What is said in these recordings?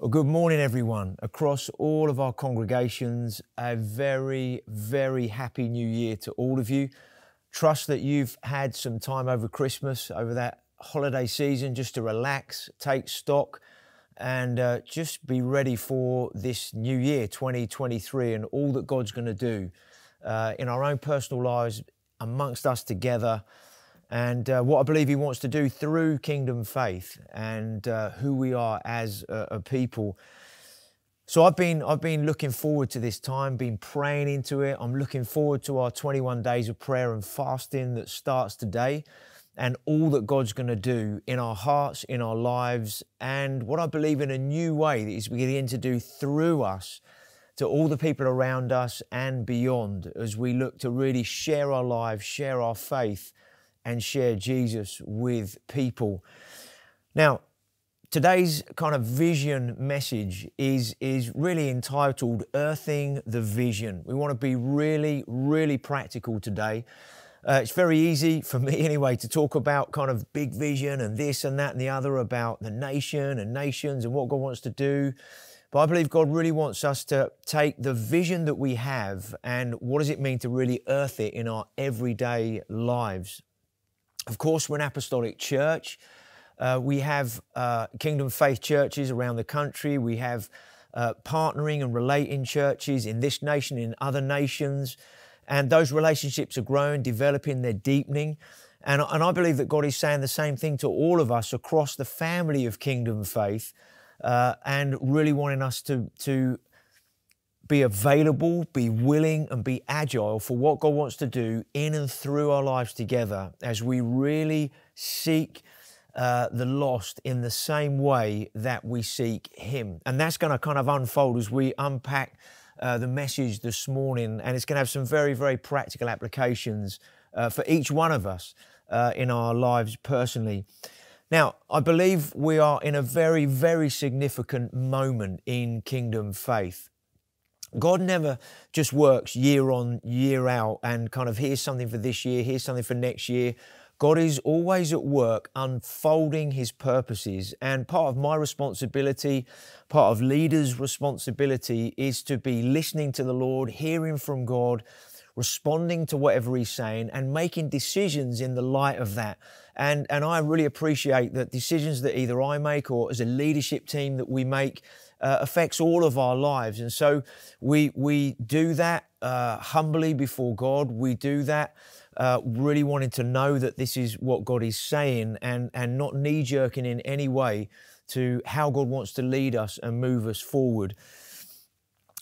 Well, good morning, everyone. Across all of our congregations, a very, very happy new year to all of you. Trust that you've had some time over Christmas, over that holiday season, just to relax, take stock, and uh, just be ready for this new year, 2023, and all that God's going to do uh, in our own personal lives, amongst us together and uh, what I believe He wants to do through Kingdom Faith and uh, who we are as a, a, people. So I've been I've been looking forward to this time, been praying into it. I'm looking forward to our 21 days of prayer and fasting that starts today, and all that God's going to do in our hearts, in our lives, and what I believe in a new way that He's beginning to do through us to all the people around us and beyond as we look to really share our lives, share our faith and share Jesus with people. Now, today's kind of vision message is, is really entitled Earthing the Vision. We want to be really, really practical today. Uh, it's very easy for me anyway to talk about kind of big vision and this and that and the other about the nation and nations and what God wants to do. But I believe God really wants us to take the vision that we have and what does it mean to really earth it in our everyday lives. Of course, we're an apostolic church. Uh, we have uh, Kingdom Faith churches around the country. We have uh, partnering and relating churches in this nation, in other nations. And those relationships are growing, developing, they're deepening. And, and I believe that God is saying the same thing to all of us across the family of Kingdom Faith uh, and really wanting us to, to be available, be willing, and be agile for what God wants to do in and through our lives together as we really seek uh, the lost in the same way that we seek Him. And that's going to kind of unfold as we unpack uh, the message this morning, and it's going to have some very, very practical applications uh, for each one of us uh, in our lives personally. Now, I believe we are in a very, very significant moment in kingdom faith. God never just works year on, year out, and kind of here's something for this year, here's something for next year. God is always at work unfolding his purposes. And part of my responsibility, part of leaders' responsibility is to be listening to the Lord, hearing from God, responding to whatever he's saying, and making decisions in the light of that. And, and I really appreciate that decisions that either I make or as a leadership team that we make uh, affects all of our lives. And so we, we do that uh, humbly before God. We do that uh, really wanting to know that this is what God is saying and, and not knee jerking in any way to how God wants to lead us and move us forward.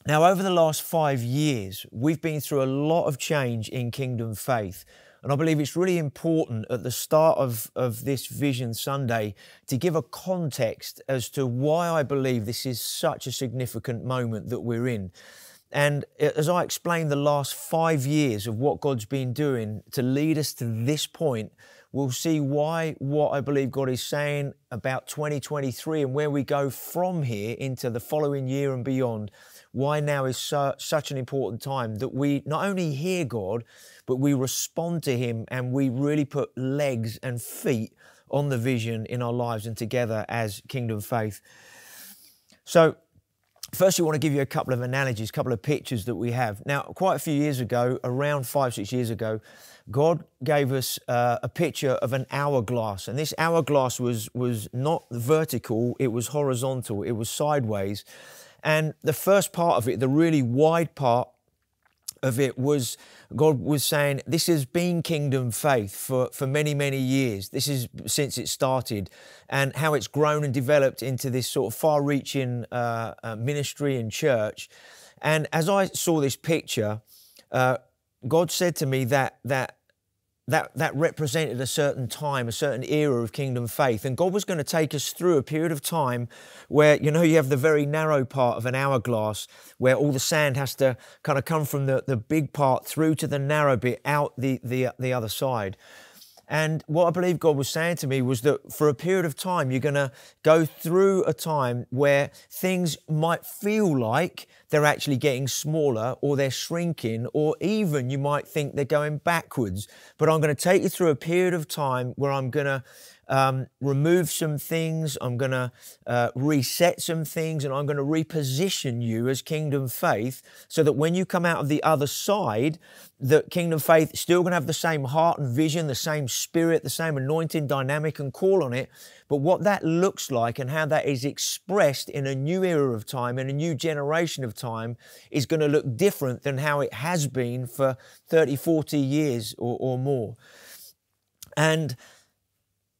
Now, over the last five years, we've been through a lot of change in kingdom faith. And I believe it's really important at the start of, of this Vision Sunday to give a context as to why I believe this is such a significant moment that we're in. And as I explained the last five years of what God's been doing to lead us to this point, we'll see why what I believe God is saying about 2023 and where we go from here into the following year and beyond why now is su- such an important time that we not only hear God, but we respond to Him and we really put legs and feet on the vision in our lives and together as Kingdom Faith. So, First, we want to give you a couple of analogies, a couple of pictures that we have. Now, quite a few years ago, around five, six years ago, God gave us uh, a picture of an hourglass. And this hourglass was, was not vertical, it was horizontal, it was sideways. And the first part of it, the really wide part of it was God was saying, This has been kingdom faith for, for many, many years. This is since it started, and how it's grown and developed into this sort of far reaching uh, uh, ministry and church. And as I saw this picture, uh, God said to me that, that that, that represented a certain time, a certain era of kingdom faith. And God was going to take us through a period of time where, you know, you have the very narrow part of an hourglass where all the sand has to kind of come from the, the big part through to the narrow bit out the, the, the other side. And what I believe God was saying to me was that for a period of time, you're going to go through a time where things might feel like they're actually getting smaller or they're shrinking, or even you might think they're going backwards. But I'm going to take you through a period of time where I'm going to um, remove some things. I'm going to uh, reset some things, and I'm going to reposition you as Kingdom Faith so that when you come out of the other side, that Kingdom Faith is still going to have the same heart and vision, the same spirit, the same anointing dynamic and call on it. But what that looks like and how that is expressed in a new era of time, in a new generation of time, is going to look different than how it has been for 30, 40 years or, or more. And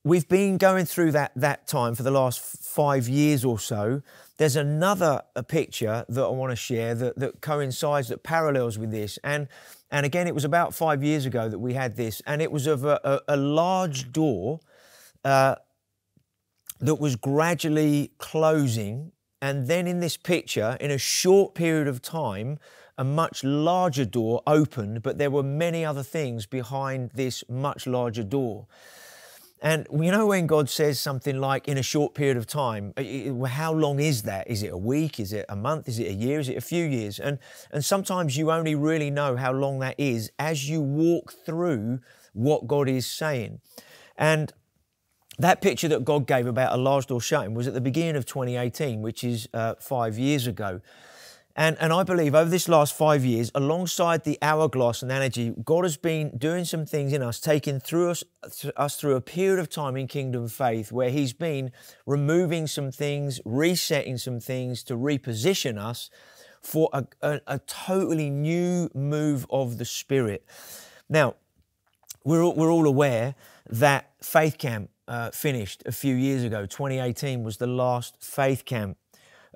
we've been going through that, that time for the last five years or so. There's another picture that I want to share that, that coincides, that parallels with this. And, and again, it was about five years ago that we had this, and it was of a, a, a large door uh, that was gradually closing. And then in this picture, in a short period of time, a much larger door opened, but there were many other things behind this much larger door. And you know, when God says something like in a short period of time, how long is that? Is it a week? Is it a month? Is it a year? Is it a few years? And, and sometimes you only really know how long that is as you walk through what God is saying. And that picture that God gave about a large door shutting was at the beginning of 2018, which is uh, five years ago. And, and I believe over this last five years, alongside the hourglass analogy, God has been doing some things in us, taking through us, us through a period of time in kingdom faith where He's been removing some things, resetting some things to reposition us for a, a, a totally new move of the Spirit. Now, we're all, we're all aware that Faith Camp uh, finished a few years ago. 2018 was the last Faith Camp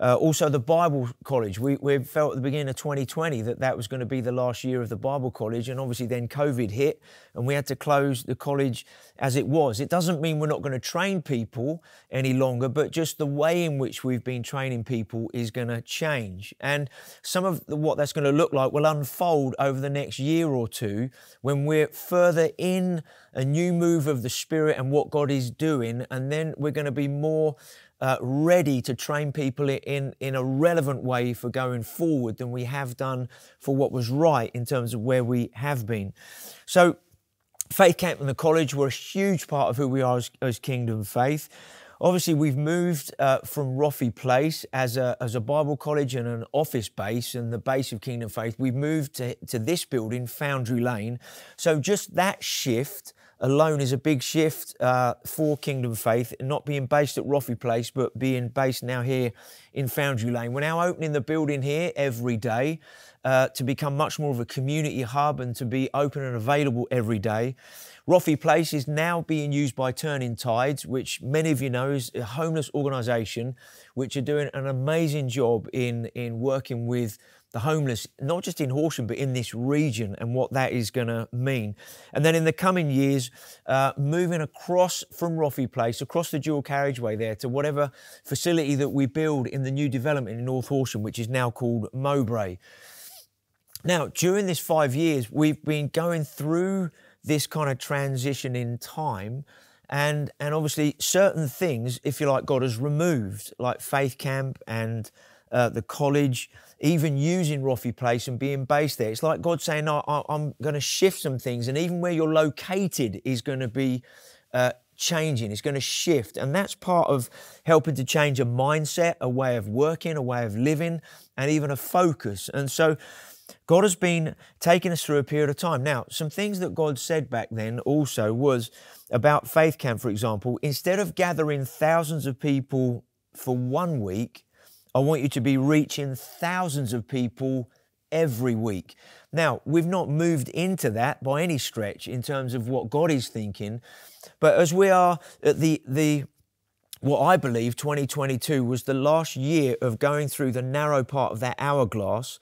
uh, also, the Bible College. We, we felt at the beginning of 2020 that that was going to be the last year of the Bible College, and obviously then COVID hit, and we had to close the college as it was. It doesn't mean we're not going to train people any longer, but just the way in which we've been training people is going to change. And some of the, what that's going to look like will unfold over the next year or two when we're further in a new move of the Spirit and what God is doing, and then we're going to be more uh, ready to train people in, in a relevant way for going forward than we have done for what was right in terms of where we have been. So, Faith Camp and the college were a huge part of who we are as, as Kingdom Faith. Obviously, we've moved uh, from Roffey Place as a, as a Bible college and an office base and the base of Kingdom Faith. We've moved to, to this building, Foundry Lane. So, just that shift alone is a big shift uh, for Kingdom Faith, not being based at Roffey Place, but being based now here in Foundry Lane. We're now opening the building here every day uh, to become much more of a community hub and to be open and available every day. Roffey Place is now being used by Turning Tides, which many of you know is a homeless organisation, which are doing an amazing job in, in working with the homeless, not just in Horsham, but in this region and what that is going to mean. And then in the coming years, uh, moving across from Roffey Place, across the dual carriageway there to whatever facility that we build in the new development in North Horsham, which is now called Mowbray. Now, during this five years, we've been going through this kind of transition in time. And, and obviously, certain things, if you like, God has removed, like Faith Camp and uh, the college, even using Roffey Place and being based there. It's like God saying, no, I, am going to shift some things, and even where you're located is going to be uh, changing, it's going to shift. And that's part of helping to change a mindset, a way of working, a way of living, and even a focus. And so, God has been taking us through a period of time. Now, some things that God said back then also was about Faith Camp, for example, instead of gathering thousands of people for one week, I want you to be reaching thousands of people every week. Now, we've not moved into that by any stretch in terms of what God is thinking, but as we are at the, the what I believe 2022 was the last year of going through the narrow part of that hourglass,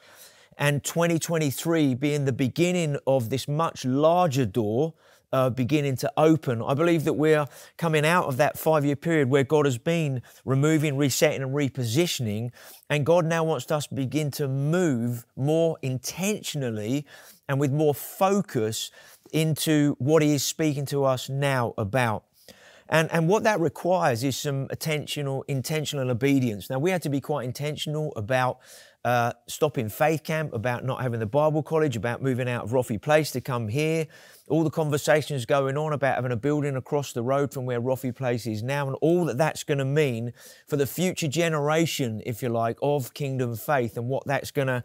and 2023 being the beginning of this much larger door uh, beginning to open. I believe that we're coming out of that five year period where God has been removing, resetting, and repositioning. And God now wants us to begin to move more intentionally and with more focus into what He is speaking to us now about. And, and what that requires is some attentional, intentional obedience. Now, we had to be quite intentional about uh, stopping Faith Camp, about not having the Bible College, about moving out of Roffey Place to come here. All the conversations going on about having a building across the road from where Roffey Place is now, and all that that's going to mean for the future generation, if you like, of Kingdom Faith, and what that's going to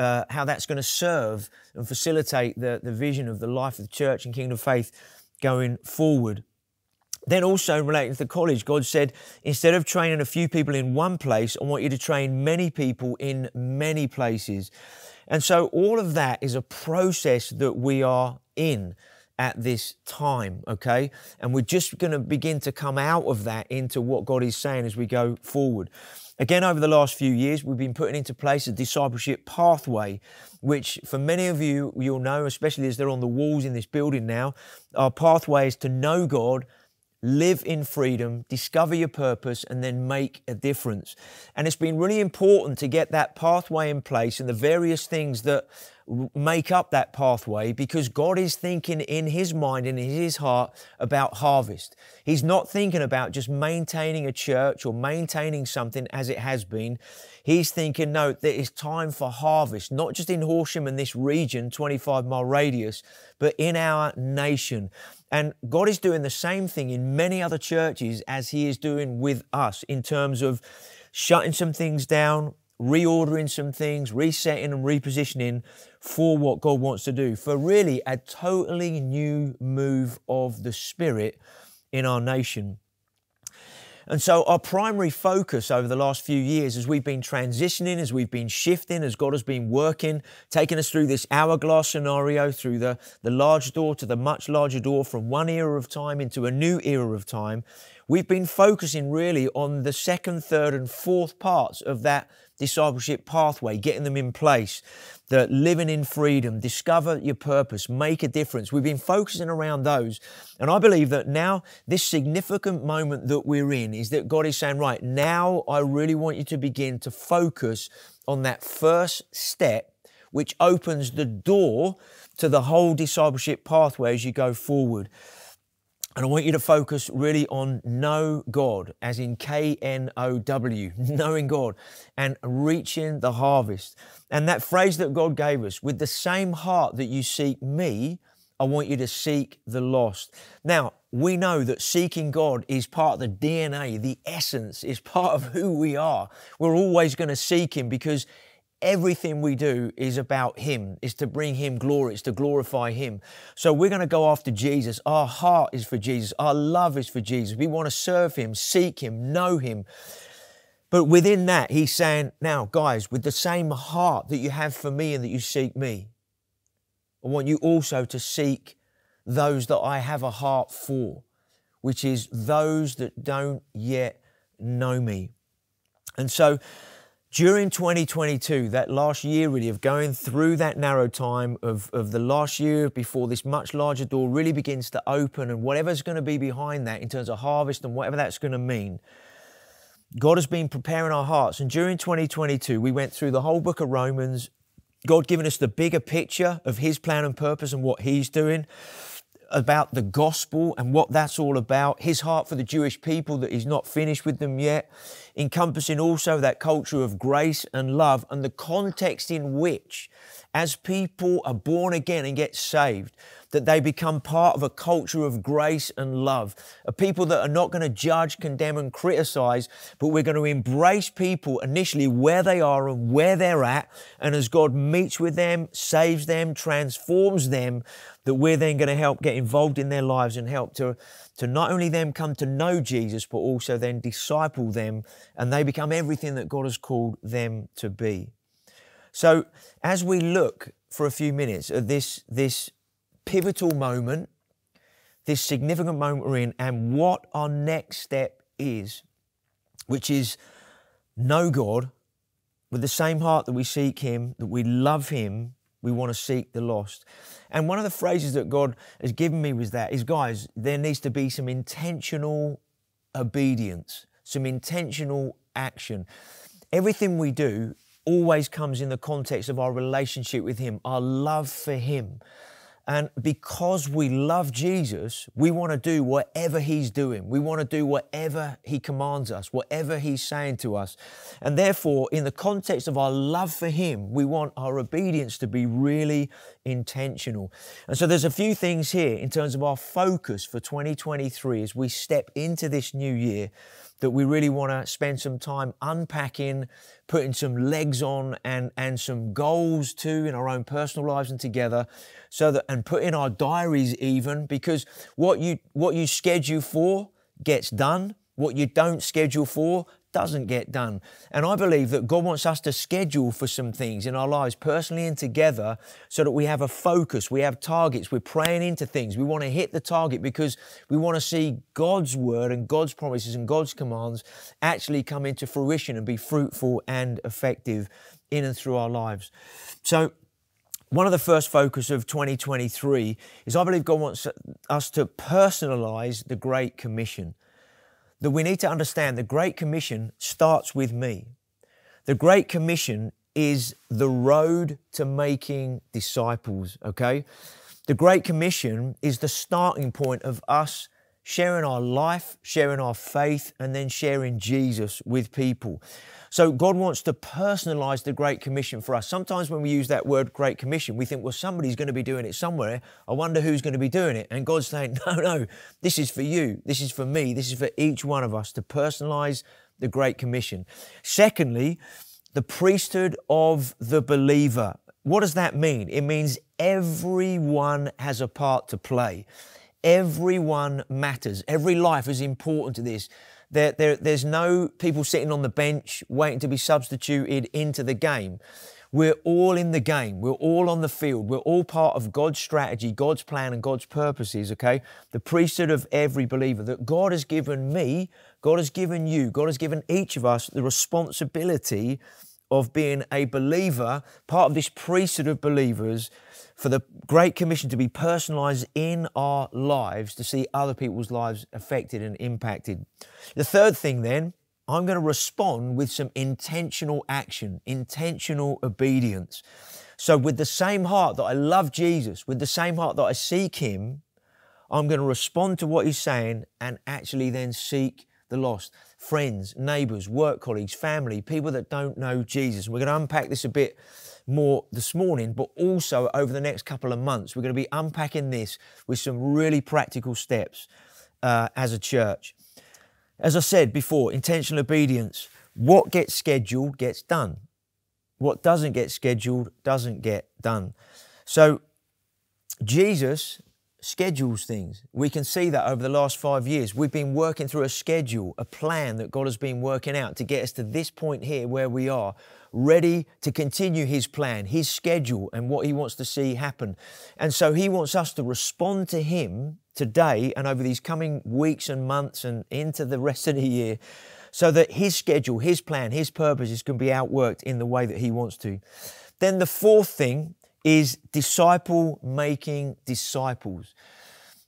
uh, how that's going to serve and facilitate the, the vision of the life of the church and kingdom faith going forward. Then, also relating to the college, God said, instead of training a few people in one place, I want you to train many people in many places. And so, all of that is a process that we are in at this time, okay? And we're just going to begin to come out of that into what God is saying as we go forward. Again, over the last few years, we've been putting into place a discipleship pathway, which for many of you, you'll know, especially as they're on the walls in this building now, our pathway is to know God, live in freedom, discover your purpose, and then make a difference. And it's been really important to get that pathway in place and the various things that make up that pathway because God is thinking in His mind and in His heart about harvest. He's not thinking about just maintaining a church or maintaining something as it has been. He's thinking, no, that it's time for harvest, not just in Horsham and this region, 25 mile radius, but in our nation. And God is doing the same thing in many other churches as He is doing with us in terms of shutting some things down, reordering some things, resetting and repositioning for what God wants to do, for really a totally new move of the Spirit in our nation. And so, our primary focus over the last few years, as we've been transitioning, as we've been shifting, as God has been working, taking us through this hourglass scenario, through the, the large door to the much larger door, from one era of time into a new era of time, we've been focusing really on the second, third, and fourth parts of that discipleship pathway, getting them in place, the living in freedom, discover your purpose, make a difference. We've been focusing around those. And I believe that now, this significant moment that we're in is that God is saying, right, now I really want you to begin to focus on that first step, which opens the door to the whole discipleship pathway as you go forward. And I want you to focus really on know God, as in K N O W, knowing God and reaching the harvest. And that phrase that God gave us, with the same heart that you seek me, I want you to seek the lost. Now, we know that seeking God is part of the DNA, the essence, is part of who we are. We're always going to seek Him because everything we do is about Him, is to bring Him glory, it's to glorify Him. So we're going to go after Jesus. Our heart is for Jesus, our love is for Jesus. We want to serve Him, seek Him, know Him. But within that, He's saying, now, guys, with the same heart that you have for me and that you seek me, I want you also to seek those that I have a heart for, which is those that don't yet know me. And so, during 2022, that last year really of going through that narrow time of, of the last year before this much larger door really begins to open and whatever's going to be behind that in terms of harvest and whatever that's going to mean, God has been preparing our hearts. And during 2022, we went through the whole book of Romans, God giving us the bigger picture of His plan and purpose and what He's doing about the gospel and what that's all about, his heart for the Jewish people that he's not finished with them yet, encompassing also that culture of grace and love and the context in which, as people are born again and get saved, that they become part of a culture of grace and love, a people that are not going to judge, condemn, and criticize, but we're going to embrace people initially where they are and where they're at. And as God meets with them, saves them, transforms them, that we're then going to help get involved in their lives and help to, to not only them come to know Jesus, but also then disciple them and they become everything that God has called them to be. So as we look for a few minutes at this, this pivotal moment, this significant moment we're in, and what our next step is, which is know God with the same heart that we seek Him, that we love Him, we want to seek the lost. And one of the phrases that God has given me was that is, guys, there needs to be some intentional obedience, some intentional action. Everything we do always comes in the context of our relationship with Him, our love for Him. And because we love Jesus, we want to do whatever He's doing. We want to do whatever He commands us, whatever He's saying to us. And therefore, in the context of our love for Him, we want our obedience to be really intentional. And so there's a few things here in terms of our focus for 2023 as we step into this new year that we really want to spend some time unpacking, putting some legs on and, and some goals too in our own personal lives and together so that and put in our diaries even because what you what you schedule for gets done. What you don't schedule for doesn't get done. And I believe that God wants us to schedule for some things in our lives, personally and together, so that we have a focus, we have targets, we're praying into things. We want to hit the target because we want to see God's word and God's promises and God's commands actually come into fruition and be fruitful and effective in and through our lives. So, one of the first focus of 2023 is I believe God wants us to personalize the Great Commission that we need to understand the Great Commission starts with me. The Great Commission is the road to making disciples, okay? The Great Commission is the starting point of us sharing our life, sharing our faith, and then sharing Jesus with people. So God wants to personalize the Great Commission for us. Sometimes when we use that word Great Commission, we think, well, somebody's going to be doing it somewhere. I wonder who's going to be doing it. And God's saying, no, no, this is for you. This is for me. This is for each one of us to personalize the Great Commission. Secondly, the priesthood of the believer. What does that mean? It means everyone has a part to play. Everyone matters. Every life is important to this. There, there, there's no people sitting on the bench waiting to be substituted into the game. We're all in the game. We're all on the field. We're all part of God's strategy, God's plan, and God's purposes, okay? The priesthood of every believer that God has given me, God has given you, God has given each of us the responsibility of being a believer, part of this priesthood of believers for the Great Commission to be personalized in our lives to see other people's lives affected and impacted. The third thing, then, I'm going to respond with some intentional action, intentional obedience. So, with the same heart that I love Jesus, with the same heart that I seek Him, I'm going to respond to what He's saying and actually then seek the lost. Friends, neighbors, work colleagues, family, people that don't know Jesus. We're going to unpack this a bit more this morning, but also over the next couple of months, we're going to be unpacking this with some really practical steps uh, as a church. As I said before, intentional obedience. What gets scheduled gets done. What doesn't get scheduled doesn't get done. So, Jesus schedules things. We can see that over the last five years. We've been working through a schedule, a plan that God has been working out to get us to this point here where we are, ready to continue His plan, His schedule, and what He wants to see happen. And so He wants us to respond to Him today and over these coming weeks and months and into the rest of the year so that His schedule, His plan, His purposes can be outworked in the way that He wants to. Then the fourth thing is disciple making disciples.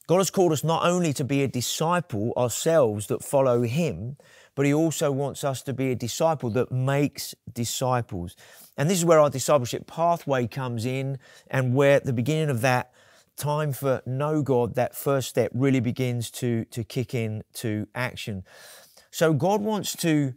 God has called us not only to be a disciple ourselves that follow Him, but He also wants us to be a disciple that makes disciples. And this is where our discipleship pathway comes in, and where the beginning of that time for know God, that first step, really begins to, to kick in to action. So God wants to,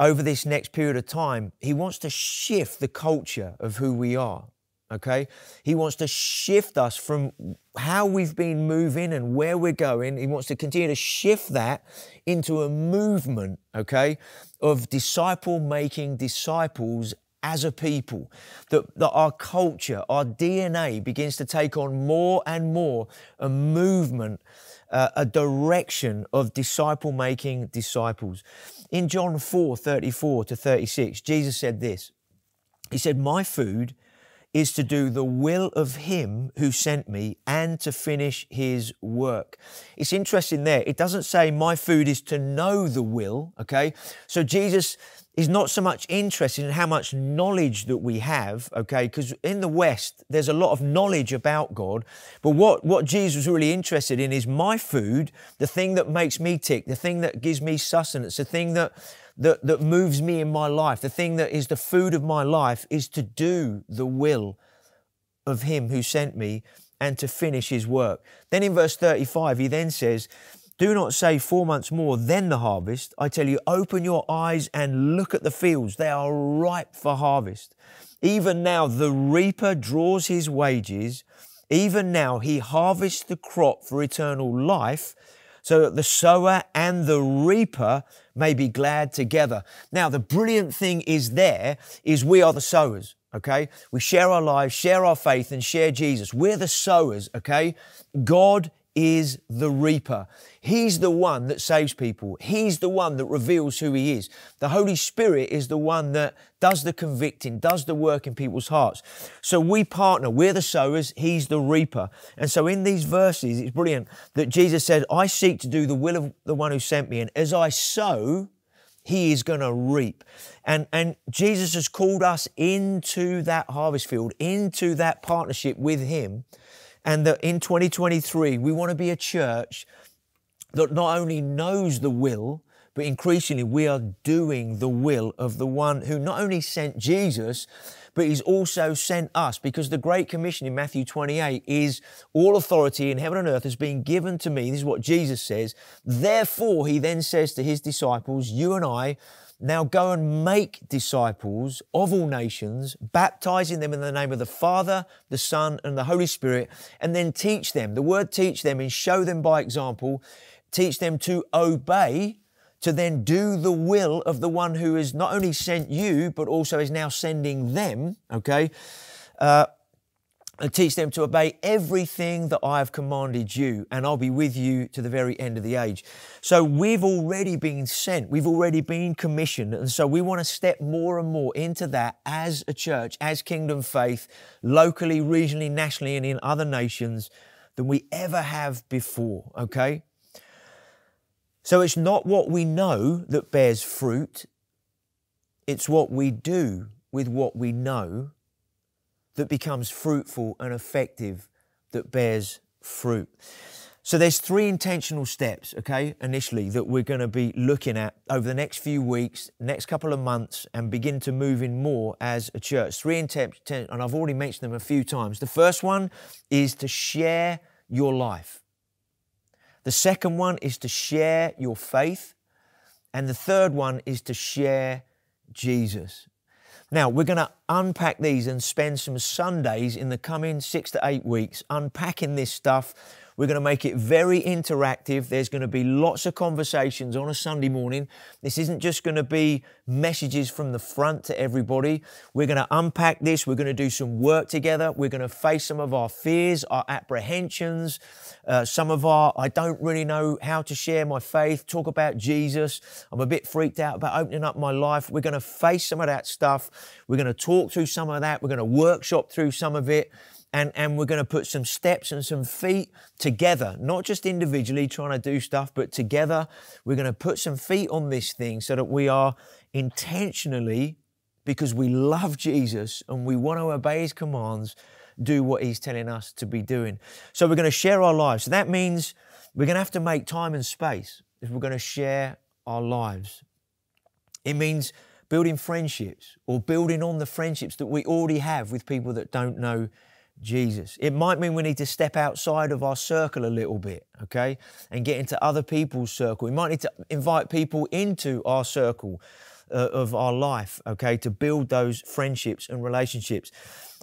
over this next period of time, He wants to shift the culture of who we are okay? He wants to shift us from how we've been moving and where we're going. He wants to continue to shift that into a movement, okay, of disciple making disciples as a people. That, that our culture, our DNA begins to take on more and more a movement. Uh, a direction of disciple making disciples. In John 4 34 to 36, Jesus said this He said, My food is to do the will of Him who sent me and to finish His work. It's interesting there. It doesn't say my food is to know the will, okay? So Jesus is not so much interested in how much knowledge that we have, okay? Because in the West, there's a lot of knowledge about God. But what, what Jesus was really interested in is my food, the thing that makes me tick, the thing that gives me sustenance, the thing that that, that moves me in my life, the thing that is the food of my life, is to do the will of Him who sent me and to finish his work. Then in verse 35, he then says, Do not say four months more, than the harvest. I tell you, open your eyes and look at the fields. They are ripe for harvest. Even now, the reaper draws his wages. Even now, he harvests the crop for eternal life so that the sower and the reaper may be glad together. Now, the brilliant thing is there is we are the sowers, okay? We share our lives, share our faith, and share Jesus. We're the sowers, okay? God is the reaper. He's the one that saves people. He's the one that reveals who He is. The Holy Spirit is the one that does the convicting, does the work in people's hearts. So we partner. We're the sowers. He's the reaper. And so in these verses, it's brilliant that Jesus said, I seek to do the will of the one who sent me. And as I sow, he is going to reap. And, and Jesus has called us into that harvest field, into that partnership with Him and that in 2023, we want to be a church that not only knows the will, but increasingly we are doing the will of the one who not only sent Jesus, but he's also sent us because the Great Commission in Matthew 28 is all authority in heaven and earth has been given to me. This is what Jesus says. Therefore, he then says to his disciples, You and I, now go and make disciples of all nations, baptizing them in the name of the Father, the Son, and the Holy Spirit, and then teach them. The word teach them is show them by example, teach them to obey, to then do the will of the one who has not only sent you, but also is now sending them, okay? Uh, and teach them to obey everything that I have commanded you, and I'll be with you to the very end of the age. So we've already been sent, we've already been commissioned, and so we want to step more and more into that as a church, as Kingdom Faith, locally, regionally, nationally, and in other nations than we ever have before, okay? So it's not what we know that bears fruit, it's what we do with what we know that becomes fruitful and effective that bears fruit. So there's three intentional steps, okay, initially that we're going to be looking at over the next few weeks, next couple of months, and begin to move in more as a church. Three intent, and I've already mentioned them a few times. The first one is to share your life. The second one is to share your faith. And the third one is to share Jesus. Now, we're going to unpack these and spend some Sundays in the coming six to eight weeks unpacking this stuff we're going to make it very interactive. There's going to be lots of conversations on a Sunday morning. This isn't just going to be messages from the front to everybody. We're going to unpack this. We're going to do some work together. We're going to face some of our fears, our apprehensions, uh, some of our, I don't really know how to share my faith, talk about Jesus. I'm a bit freaked out about opening up my life. We're going to face some of that stuff. We're going to talk through some of that. We're going to workshop through some of it and, and we're going to put some steps and some feet together, not just individually trying to do stuff, but together. We're going to put some feet on this thing so that we are intentionally, because we love Jesus and we want to obey his commands, do what he's telling us to be doing. So we're going to share our lives. So that means we're going to have to make time and space if we're going to share our lives. It means building friendships or building on the friendships that we already have with people that don't know Jesus. It might mean we need to step outside of our circle a little bit, okay, and get into other people's circle. We might need to invite people into our circle uh, of our life, okay, to build those friendships and relationships.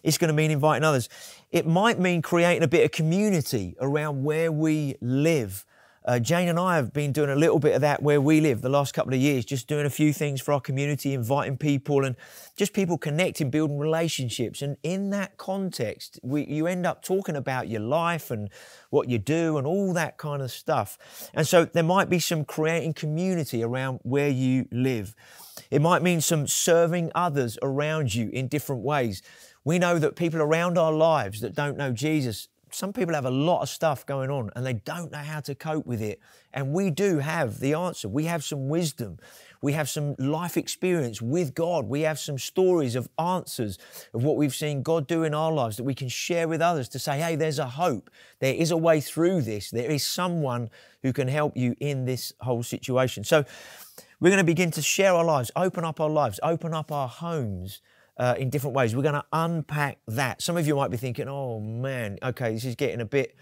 It's going to mean inviting others. It might mean creating a bit of community around where we live uh, Jane and I have been doing a little bit of that where we live the last couple of years, just doing a few things for our community, inviting people and just people connecting, building relationships. And in that context, we, you end up talking about your life and what you do and all that kind of stuff. And so there might be some creating community around where you live. It might mean some serving others around you in different ways. We know that people around our lives that don't know Jesus some people have a lot of stuff going on and they don't know how to cope with it. And we do have the answer. We have some wisdom. We have some life experience with God. We have some stories of answers of what we've seen God do in our lives that we can share with others to say, hey, there's a hope. There is a way through this. There is someone who can help you in this whole situation. So we're going to begin to share our lives, open up our lives, open up our homes uh, in different ways. We're going to unpack that. Some of you might be thinking, oh man, okay, this is getting a bit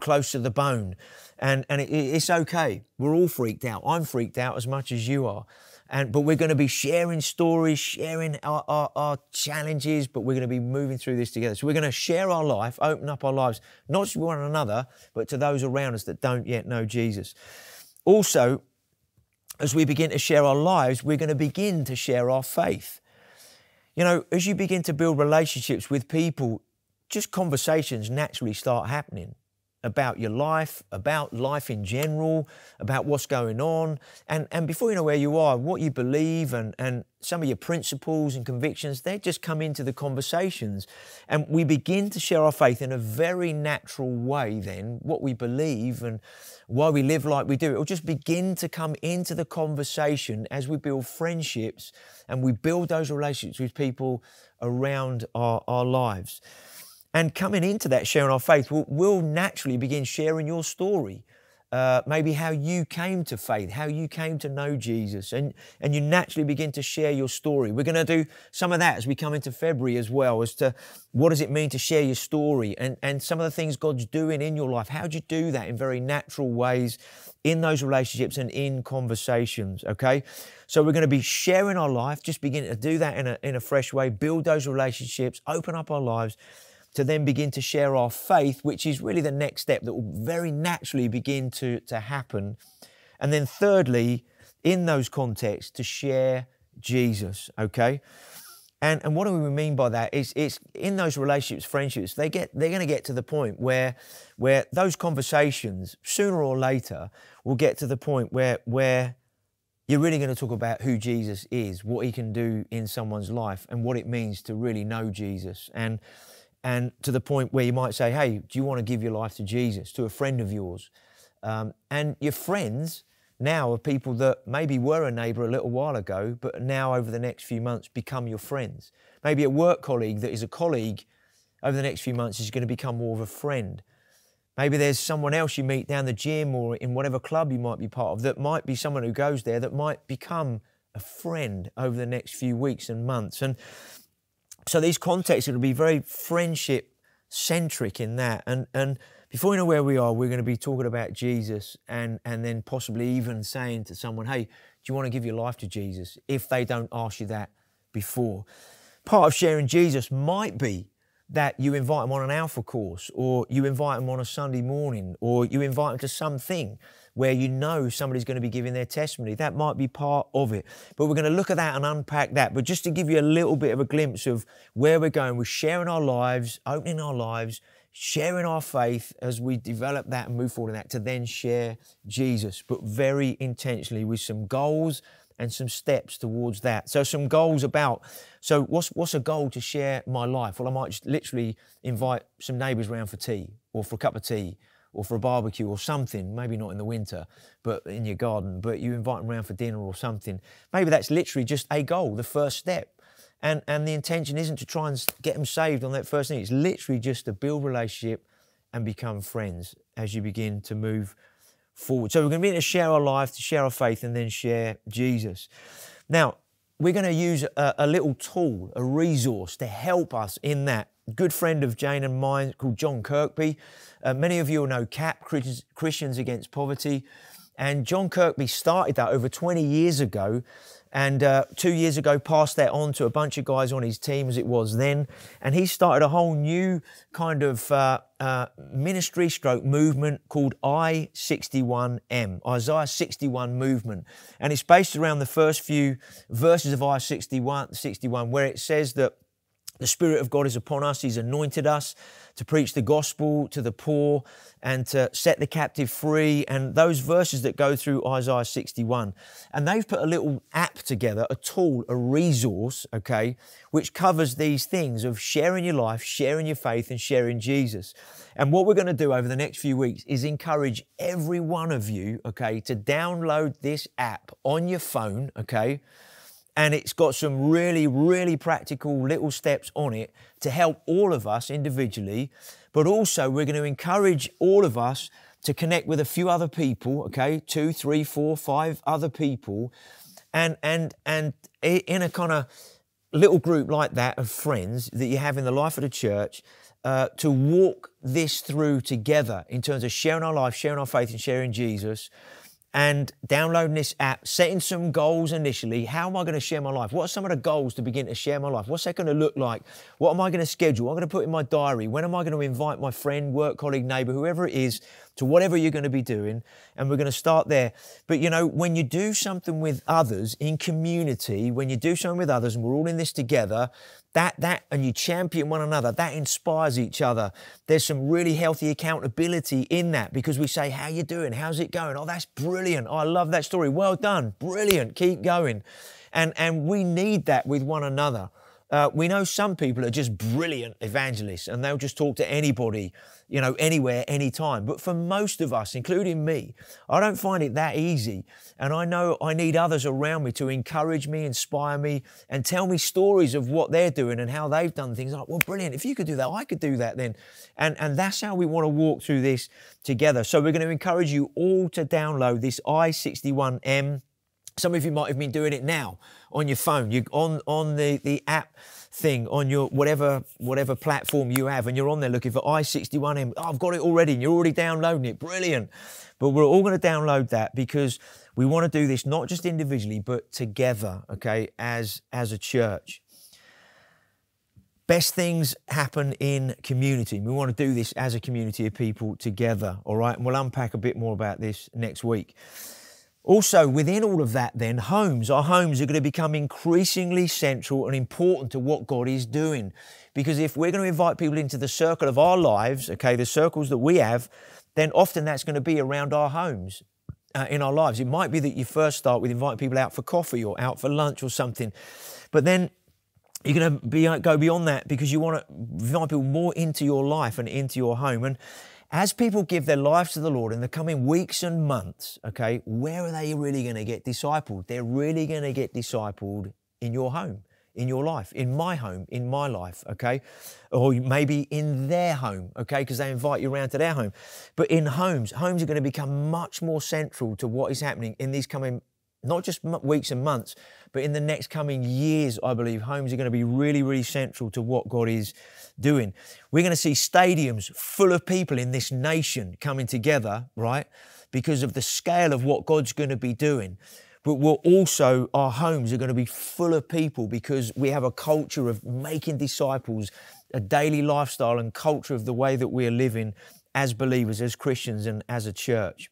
close to the bone. And, and it, it's okay. We're all freaked out. I'm freaked out as much as you are. And, but we're going to be sharing stories, sharing our, our, our challenges, but we're going to be moving through this together. So we're going to share our life, open up our lives, not to one another, but to those around us that don't yet know Jesus. Also, as we begin to share our lives, we're going to begin to share our faith. You know, as you begin to build relationships with people, just conversations naturally start happening about your life, about life in general, about what's going on. And, and before you know where you are, what you believe and, and some of your principles and convictions, they just come into the conversations. And we begin to share our faith in a very natural way, then, what we believe and why we live like we do. It will just begin to come into the conversation as we build friendships and we build those relationships with people around our, our lives. And coming into that sharing our faith, we'll, we'll naturally begin sharing your story. Uh, maybe how you came to faith, how you came to know Jesus, and, and you naturally begin to share your story. We're going to do some of that as we come into February as well, as to what does it mean to share your story and, and some of the things God's doing in your life. How do you do that in very natural ways in those relationships and in conversations? Okay, so we're going to be sharing our life, just begin to do that in a, in a fresh way, build those relationships, open up our lives to then begin to share our faith, which is really the next step that will very naturally begin to, to happen. And then, thirdly, in those contexts, to share Jesus, okay? And, and what do we mean by that? It's, it's in those relationships, friendships, they get they're going to get to the point where where those conversations sooner or later will get to the point where where you're really going to talk about who Jesus is, what he can do in someone's life, and what it means to really know Jesus. And and to the point where you might say, hey, do you want to give your life to Jesus, to a friend of yours? Um, and your friends now are people that maybe were a neighbour a little while ago, but now over the next few months become your friends. Maybe a work colleague that is a colleague over the next few months is going to become more of a friend. Maybe there's someone else you meet down the gym or in whatever club you might be part of that might be someone who goes there that might become a friend over the next few weeks and months. And so these contexts are going to be very friendship centric in that. And and before we know where we are, we're going to be talking about Jesus and and then possibly even saying to someone, hey, do you want to give your life to Jesus? If they don't ask you that before. Part of sharing Jesus might be that you invite them on an alpha course or you invite them on a Sunday morning or you invite them to something where you know somebody's going to be giving their testimony. That might be part of it. But we're going to look at that and unpack that. But just to give you a little bit of a glimpse of where we're going, we're sharing our lives, opening our lives, sharing our faith as we develop that and move forward in that to then share Jesus, but very intentionally with some goals and some steps towards that. So some goals about so what's what's a goal to share my life? Well, I might just literally invite some neighbours around for tea or for a cup of tea or for a barbecue or something, maybe not in the winter, but in your garden, but you invite them around for dinner or something. Maybe that's literally just a goal, the first step. And, and the intention isn't to try and get them saved on that first thing. It's literally just to build relationship and become friends as you begin to move forward. So we're going to be to share our life, to share our faith, and then share Jesus. Now, we're going to use a, a little tool, a resource to help us in that good friend of Jane and mine called John Kirkby. Uh, many of you will know CAP, Christians Against Poverty. And John Kirkby started that over 20 years ago. And uh, two years ago, passed that on to a bunch of guys on his team as it was then. And he started a whole new kind of uh, uh ministry stroke movement called I61M, Isaiah 61 movement. And it's based around the first few verses of Isaiah 61, 61 where it says that the Spirit of God is upon us. He's anointed us to preach the gospel to the poor and to set the captive free. And those verses that go through Isaiah 61. And they've put a little app together, a tool, a resource, okay, which covers these things of sharing your life, sharing your faith, and sharing Jesus. And what we're going to do over the next few weeks is encourage every one of you, okay, to download this app on your phone, okay and it's got some really, really practical little steps on it to help all of us individually, but also we're going to encourage all of us to connect with a few other people, okay, two, three, four, five other people, and and and in a kind of little group like that of friends that you have in the life of the church uh, to walk this through together in terms of sharing our life, sharing our faith, and sharing Jesus and downloading this app, setting some goals initially. How am I going to share my life? What are some of the goals to begin to share my life? What's that going to look like? What am I going to schedule? What am I going to put in my diary? When am I going to invite my friend, work colleague, neighbor, whoever it is, to whatever you're going to be doing? And we're going to start there. But you know, when you do something with others in community, when you do something with others, and we're all in this together, that that and you champion one another that inspires each other. There's some really healthy accountability in that because we say how you doing? How's it going? Oh that's brilliant. Oh, i love that story. Well done. Brilliant. Keep going. And and we need that with one another uh, we know some people are just brilliant evangelists and they'll just talk to anybody, you know, anywhere, anytime. But for most of us, including me, I don't find it that easy. And I know I need others around me to encourage me, inspire me, and tell me stories of what they're doing and how they've done things. Like, well, brilliant. If you could do that, I could do that then. And, and that's how we want to walk through this together. So we're going to encourage you all to download this i61M some of you might have been doing it now on your phone. You on on the the app thing on your whatever whatever platform you have, and you're on there looking for i61M. Oh, I've got it already, and you're already downloading it. Brilliant. But we're all going to download that because we want to do this not just individually, but together. Okay, as as a church. Best things happen in community. We want to do this as a community of people together, all right? And we'll unpack a bit more about this next week. Also, within all of that, then, homes, our homes are going to become increasingly central and important to what God is doing. Because if we're going to invite people into the circle of our lives, okay, the circles that we have, then often that's going to be around our homes. Uh, in our lives. It might be that you first start with inviting people out for coffee or out for lunch or something, but then you're going to be, go beyond that because you want to invite people more into your life and into your home. And as people give their lives to the Lord in the coming weeks and months, okay, where are they really going to get discipled? They're really going to get discipled in your home, in your life, in my home, in my life, okay? Or maybe in their home, okay, because they invite you around to their home. But in homes, homes are going to become much more central to what is happening in these coming not just weeks and months, but in the next coming years, I believe homes are going to be really, really central to what God is doing. We're going to see stadiums full of people in this nation coming together, right? Because of the scale of what God's going to be doing. But we'll also, our homes are going to be full of people because we have a culture of making disciples, a daily lifestyle and culture of the way that we're living as believers, as Christians, and as a church.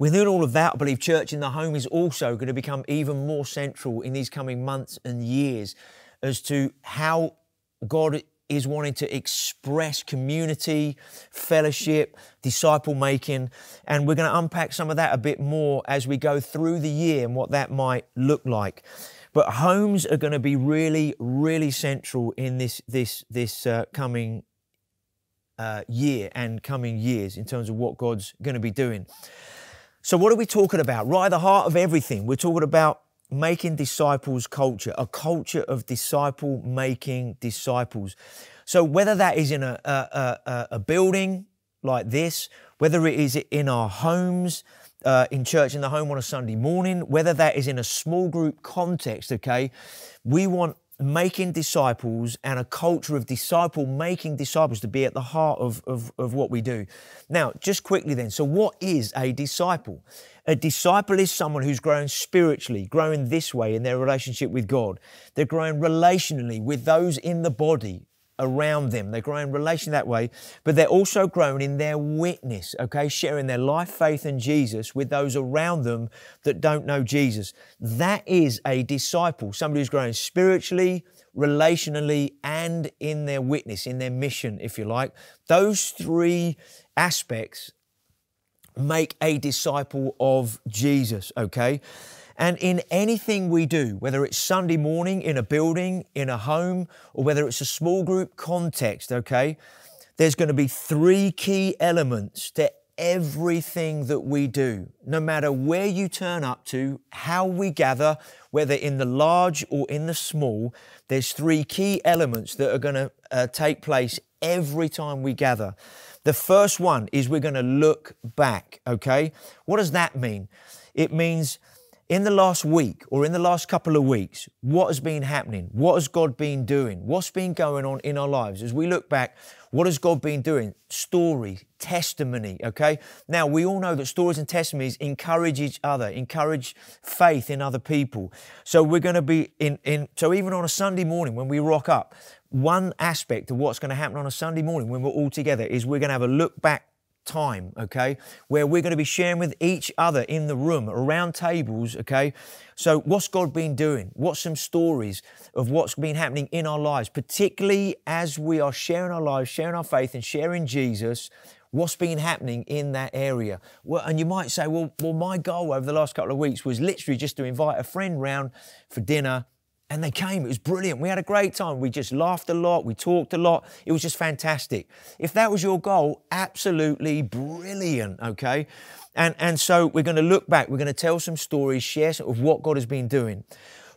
Within all of that, I believe church in the home is also going to become even more central in these coming months and years as to how God is wanting to express community, fellowship, disciple making. And we're going to unpack some of that a bit more as we go through the year and what that might look like. But homes are going to be really, really central in this, this, this uh, coming uh, year and coming years in terms of what God's going to be doing. So, what are we talking about? Right at the heart of everything, we're talking about making disciples culture, a culture of disciple making disciples. So, whether that is in a, a, a, a, building like this, whether it is in our homes, uh, in church in the home on a Sunday morning, whether that is in a small group context, okay, we want making disciples and a culture of disciple making disciples to be at the heart of, of, of what we do. Now, just quickly then, so what is a disciple? A disciple is someone who's grown spiritually, growing this way in their relationship with God. They're growing relationally with those in the body, around them. They're growing relation that way, but they're also growing in their witness, okay, sharing their life, faith, and Jesus with those around them that don't know Jesus. That is a disciple, somebody who's growing spiritually, relationally, and in their witness, in their mission, if you like. Those three aspects make a disciple of Jesus, okay? And in anything we do, whether it's Sunday morning in a building, in a home, or whether it's a small group context, okay, there's going to be three key elements to everything that we do. No matter where you turn up to, how we gather, whether in the large or in the small, there's three key elements that are going to uh, take place every time we gather. The first one is we're going to look back, okay? What does that mean? It means in the last week or in the last couple of weeks, what has been happening? What has God been doing? What's been going on in our lives? As we look back, what has God been doing? Story, testimony, okay? Now, we all know that stories and testimonies encourage each other, encourage faith in other people. So we're going to be in, in so even on a Sunday morning when we rock up, one aspect of what's going to happen on a Sunday morning when we're all together is we're going to have a look back time, okay, where we're going to be sharing with each other in the room around tables, okay. So, what's God been doing? What's some stories of what's been happening in our lives, particularly as we are sharing our lives, sharing our faith, and sharing Jesus? What's been happening in that area? Well, and you might say, well, well, my goal over the last couple of weeks was literally just to invite a friend round for dinner and they came. It was brilliant. We had a great time. We just laughed a lot. We talked a lot. It was just fantastic. If that was your goal, absolutely brilliant, okay? And, and so we're going to look back. We're going to tell some stories, share some of what God has been doing.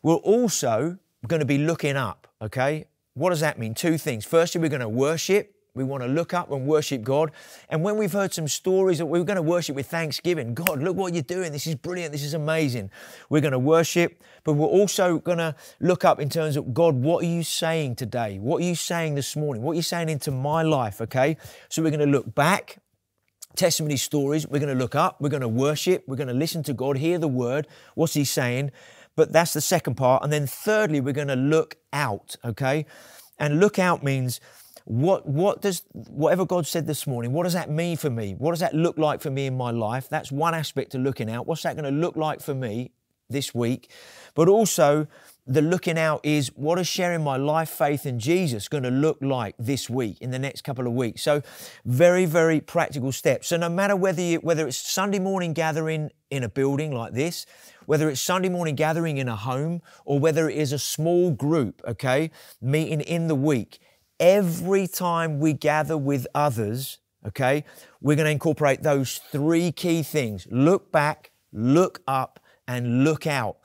We're also going to be looking up, okay? What does that mean? Two things. Firstly, we're going to worship. We want to look up and worship God. And when we've heard some stories that we're going to worship with thanksgiving, God, look what you're doing. This is brilliant. This is amazing. We're going to worship, but we're also going to look up in terms of God, what are you saying today? What are you saying this morning? What are you saying into my life? Okay. So we're going to look back, testimony stories. We're going to look up. We're going to worship. We're going to listen to God, hear the word. What's He saying? But that's the second part. And then thirdly, we're going to look out. Okay. And look out means what, what does, whatever God said this morning, what does that mean for me? What does that look like for me in my life? That's one aspect to looking out. What's that going to look like for me this week? But also, the looking out is what is sharing my life, faith, in Jesus going to look like this week, in the next couple of weeks? So, very, very practical steps. So, no matter whether you, whether it's Sunday morning gathering in a building like this, whether it's Sunday morning gathering in a home, or whether it is a small group, okay, meeting in the week, every time we gather with others, okay, we're going to incorporate those three key things look back, look up, and look out.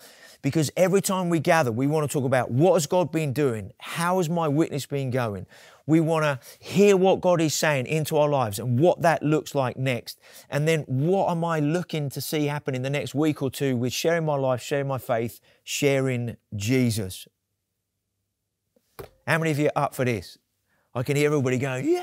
Because every time we gather, we want to talk about what has God been doing? How has my witness been going? We want to hear what God is saying into our lives and what that looks like next. And then what am I looking to see happen in the next week or two with sharing my life, sharing my faith, sharing Jesus? How many of you are up for this? I can hear everybody going, yeah.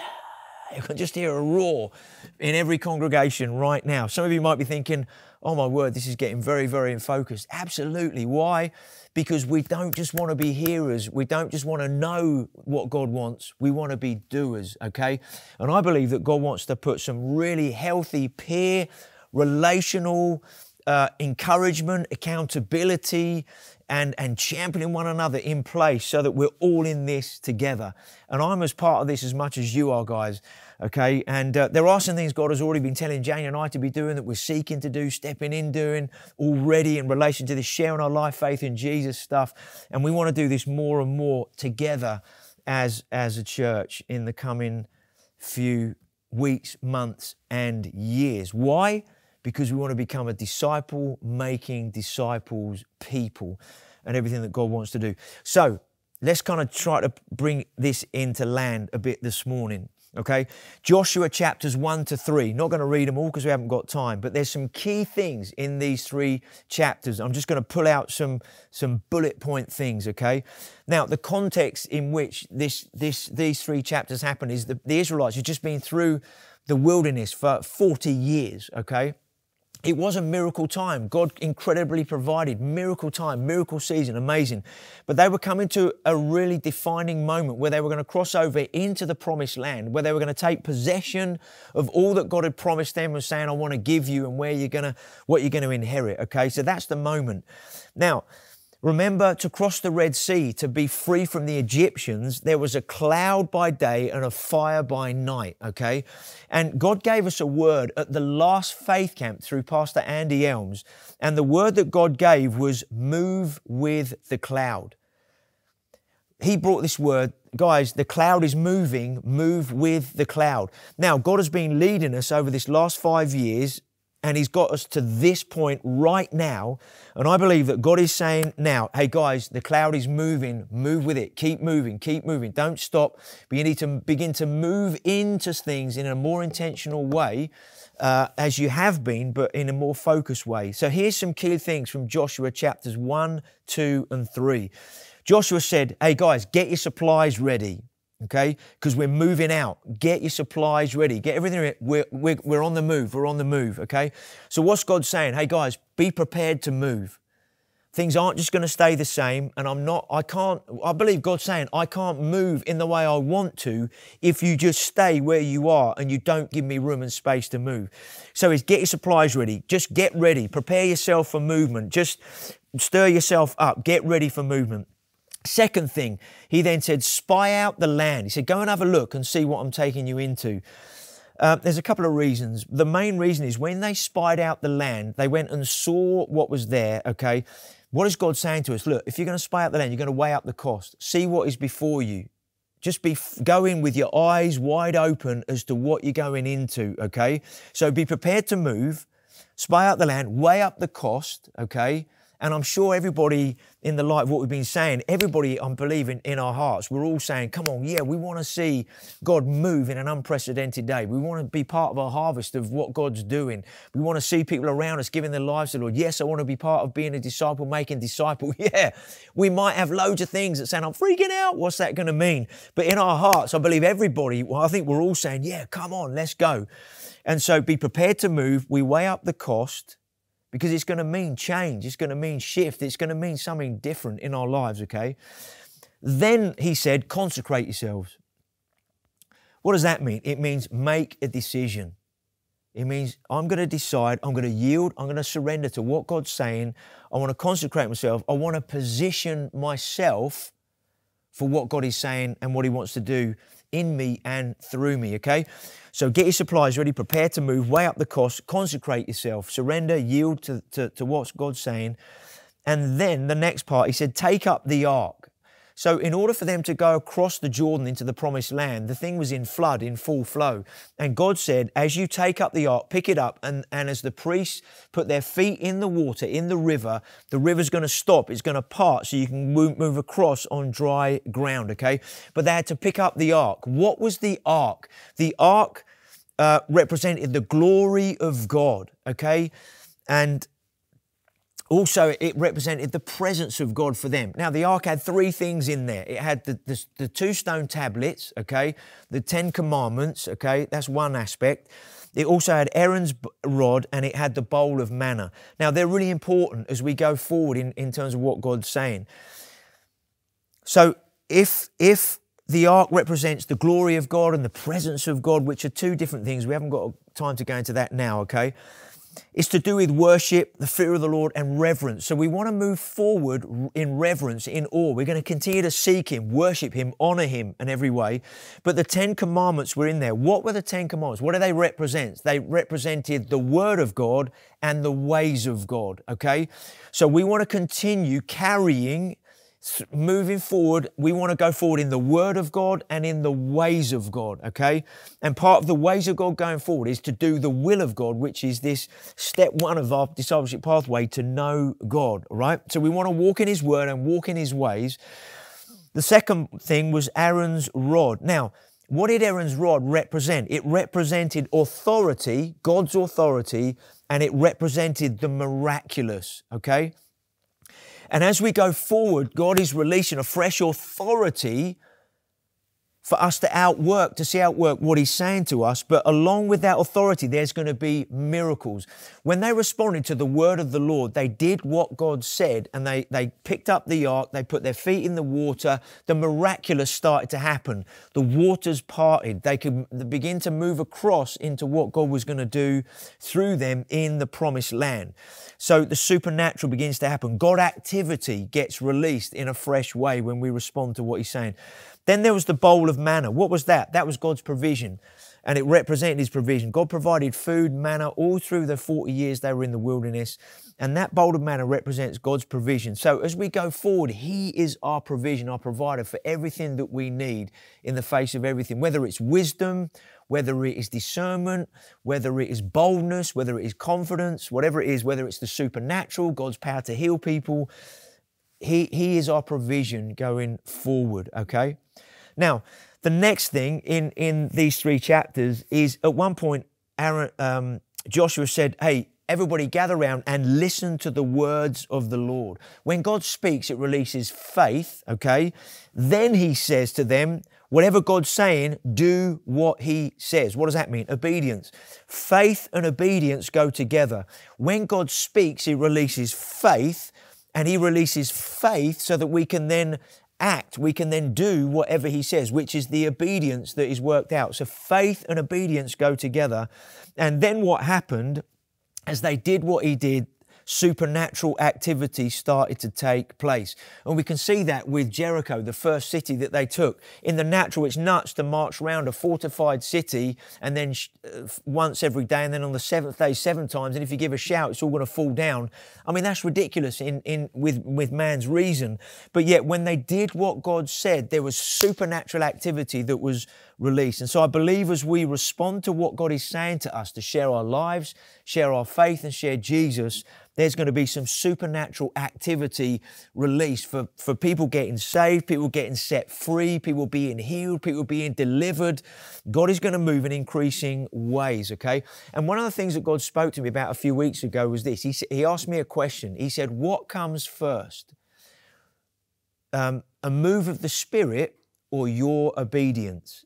You can just hear a roar in every congregation right now. Some of you might be thinking, oh my word, this is getting very, very in focus. Absolutely. Why? Because we don't just want to be hearers. We don't just want to know what God wants. We want to be doers, okay? And I believe that God wants to put some really healthy peer, relational, uh, encouragement, accountability, and, and championing one another in place so that we're all in this together. And I'm as part of this as much as you are, guys. Okay. And uh, there are some things God has already been telling Jane and I to be doing that we're seeking to do, stepping in doing already in relation to this sharing our life, faith in Jesus stuff. And we want to do this more and more together as, as a church in the coming few weeks, months, and years. Why? Because we want to become a disciple making disciples people and everything that God wants to do. So let's kind of try to bring this into land a bit this morning. Okay, Joshua chapters 1 to 3. Not going to read them all because we haven't got time, but there's some key things in these three chapters. I'm just going to pull out some, some bullet point things, okay? Now, the context in which this, this, these three chapters happen is the, the Israelites have just been through the wilderness for 40 years, okay? It was a miracle time. God incredibly provided. Miracle time, miracle season, amazing. But they were coming to a really defining moment where they were going to cross over into the promised land, where they were going to take possession of all that God had promised them and saying, I want to give you and where you're going to, what you're going to inherit. Okay, so that's the moment. Now, Remember to cross the Red Sea to be free from the Egyptians, there was a cloud by day and a fire by night, okay? And God gave us a word at the last faith camp through Pastor Andy Elmes. And the word that God gave was move with the cloud. He brought this word, guys, the cloud is moving, move with the cloud. Now, God has been leading us over this last five years and He's got us to this point right now. And I believe that God is saying now, hey guys, the cloud is moving, move with it, keep moving, keep moving, don't stop. But you need to begin to move into things in a more intentional way. Uh, as you have been, but in a more focused way. So here's some key things from Joshua chapters 1, 2, and 3. Joshua said, Hey guys, get your supplies ready okay? Because we're moving out. Get your supplies ready. Get everything ready. We're, we're, we're on the move. We're on the move, okay? So, what's God saying? Hey, guys, be prepared to move. Things aren't just going to stay the same. And I'm not, I can't, I believe God's saying, I can't move in the way I want to if you just stay where you are and you don't give me room and space to move. So, it's get your supplies ready. Just get ready. Prepare yourself for movement. Just stir yourself up. Get ready for movement. Second thing, he then said, spy out the land. He said, go and have a look and see what I'm taking you into. Uh, there's a couple of reasons. The main reason is when they spied out the land, they went and saw what was there, okay? What is God saying to us? Look, if you're going to spy out the land, you're going to weigh up the cost. See what is before you. Just be go in with your eyes wide open as to what you're going into, okay? So be prepared to move, spy out the land, weigh up the cost, okay? And I'm sure everybody in the light of what we've been saying, everybody I'm believing in our hearts, we're all saying, come on, yeah, we want to see God move in an unprecedented day. We want to be part of a harvest of what God's doing. We want to see people around us giving their lives to the Lord. Yes, I want to be part of being a disciple, making disciple. Yeah, we might have loads of things that saying, I'm freaking out. What's that going to mean? But in our hearts, I believe everybody, well, I think we're all saying, yeah, come on, let's go. And so be prepared to move. We weigh up the cost because it's going to mean change, it's going to mean shift, it's going to mean something different in our lives, okay? Then he said, consecrate yourselves. What does that mean? It means make a decision. It means I'm going to decide, I'm going to yield, I'm going to surrender to what God's saying. I want to consecrate myself. I want to position myself for what God is saying and what He wants to do in me and through me, okay? So get your supplies ready, prepare to move, weigh up the cost, consecrate yourself, surrender, yield to, to, to what God's saying. And then the next part, he said, take up the ark. So, in order for them to go across the Jordan into the promised land, the thing was in flood, in full flow. And God said, As you take up the ark, pick it up, and, and as the priests put their feet in the water, in the river, the river's going to stop, it's going to part so you can move, across on dry ground, okay? But they had to pick up the ark. What was the ark? The ark uh, represented the glory of God, okay? And also, it represented the presence of God for them. Now, the ark had three things in there. It had the, the, the, two stone tablets, okay, the Ten Commandments, okay, that's one aspect. It also had Aaron's rod and it had the bowl of manna. Now, they're really important as we go forward in, in terms of what God's saying. So, if, if the ark represents the glory of God and the presence of God, which are two different things, we haven't got time to go into that now, okay? It's to do with worship, the fear of the Lord, and reverence. So we want to move forward in reverence, in awe. We're going to continue to seek Him, worship Him, honor Him in every way. But the Ten Commandments were in there. What were the Ten Commandments? What do they represent? They represented the Word of God and the ways of God, okay? So we want to continue carrying moving forward, we want to go forward in the Word of God and in the ways of God, okay? And part of the ways of God going forward is to do the will of God, which is this step one of our discipleship pathway to know God, right? So we want to walk in His Word and walk in His ways. The second thing was Aaron's rod. Now, what did Aaron's rod represent? It represented authority, God's authority, and it represented the miraculous, okay? And as we go forward, God is releasing a fresh authority for us to outwork, to see outwork what He's saying to us. But along with that authority, there's going to be miracles. When they responded to the word of the Lord, they did what God said and they, they picked up the ark, they put their feet in the water. The miraculous started to happen. The waters parted. They could begin to move across into what God was going to do through them in the promised land. So the supernatural begins to happen. God activity gets released in a fresh way when we respond to what He's saying. Then there was the bowl of manna. What was that? That was God's provision. And it represented his provision. God provided food, manna, all through the 40 years they were in the wilderness. And that bowl of manna represents God's provision. So as we go forward, He is our provision, our provider for everything that we need in the face of everything, whether it's wisdom, whether it is discernment, whether it is boldness, whether it is confidence, whatever it is, whether it's the supernatural, God's power to heal people. He, he is our provision going forward, okay? Now, the next thing in, in these three chapters is at one point, Aaron, um, Joshua said, Hey, everybody gather around and listen to the words of the Lord. When God speaks, it releases faith, okay? Then he says to them, Whatever God's saying, do what He says. What does that mean? Obedience. Faith and obedience go together. When God speaks, He releases faith, and He releases faith so that we can then act, we can then do whatever He says, which is the obedience that is worked out. So faith and obedience go together. And then what happened as they did what He did, supernatural activity started to take place. And we can see that with Jericho, the first city that they took. In the natural, it's nuts to march around a fortified city and then sh- uh, once every day, and then on the seventh day, seven times. And if you give a shout, it's all going to fall down. I mean, that's ridiculous in, in with, with man's reason. But yet, when they did what God said, there was supernatural activity that was released. And so I believe as we respond to what God is saying to us to share our lives, share our faith, and share Jesus, there's going to be some supernatural activity released for, for people getting saved, people getting set free, people being healed, people being delivered. God is going to move in increasing ways, okay? And one of the things that God spoke to me about a few weeks ago was this. He, he asked me a question. He said, What comes first? Um, a move of the Spirit or your obedience?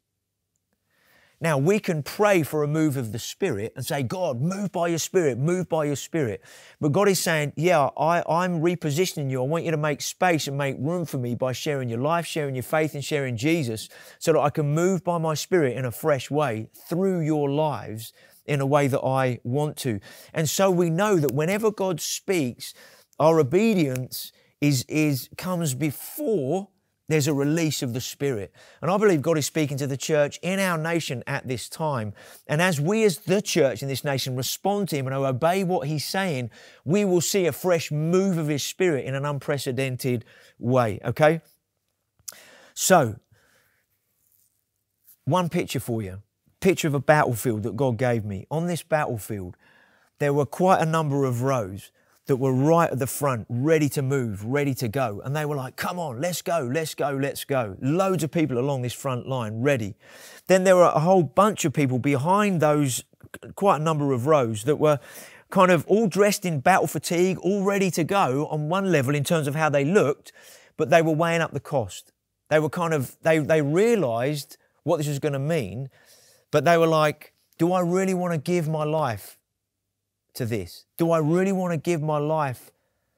Now, we can pray for a move of the Spirit and say, God, move by your Spirit, move by your Spirit. But God is saying, Yeah, I, I'm repositioning you. I want you to make space and make room for me by sharing your life, sharing your faith, and sharing Jesus so that I can move by my Spirit in a fresh way through your lives in a way that I want to. And so we know that whenever God speaks, our obedience is, is comes before there's a release of the Spirit. And I believe God is speaking to the church in our nation at this time. And as we, as the church in this nation, respond to Him and obey what He's saying, we will see a fresh move of His Spirit in an unprecedented way. Okay? So, one picture for you picture of a battlefield that God gave me. On this battlefield, there were quite a number of rows that were right at the front, ready to move, ready to go. And they were like, come on, let's go, let's go, let's go. Loads of people along this front line, ready. Then there were a whole bunch of people behind those, quite a number of rows, that were kind of all dressed in battle fatigue, all ready to go on one level in terms of how they looked, but they were weighing up the cost. They were kind of, they, they realized what this was going to mean, but they were like, do I really want to give my life to this? Do I really want to give my life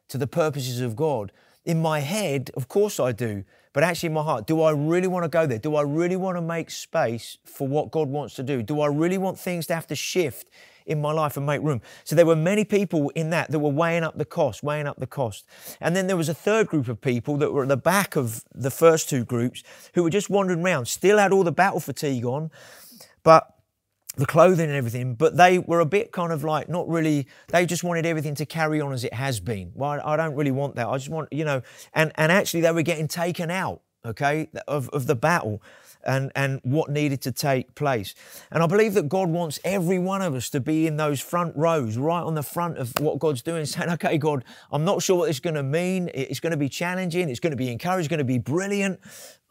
to the purposes of God? In my head, of course I do, but actually in my heart, do I really want to go there? Do I really want to make space for what God wants to do? Do I really want things to have to shift in my life and make room? So there were many people in that that were weighing up the cost, weighing up the cost. And then there was a third group of people that were at the back of the first two groups who were just wandering around, still had all the battle fatigue on, but the clothing and everything, but they were a bit kind of like not really, they just wanted everything to carry on as it has been. Well, I don't really want that. I just want, you know, and, and actually they were getting taken out, okay, of, of the battle and, and what needed to take place. And I believe that God wants every one of us to be in those front rows, right on the front of what God's doing, saying, okay, God, I'm not sure what it's going to mean. It's going to be challenging. It's going to be encouraged, it's going to be brilliant.